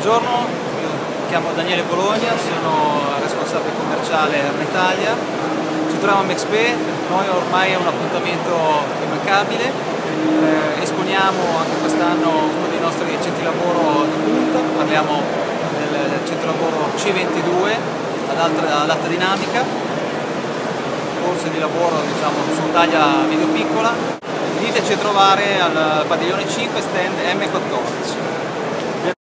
Buongiorno, mi chiamo Daniele Bologna, sono responsabile commerciale Italia. Ci troviamo a Mexpe, noi ormai è un appuntamento immancabile, eh, esponiamo anche quest'anno uno dei nostri centri lavoro di punta, parliamo del centro lavoro C22 ad alta, ad alta dinamica, corse di lavoro diciamo, su taglia medio piccola. Veniteci a trovare al padiglione 5 stand M14.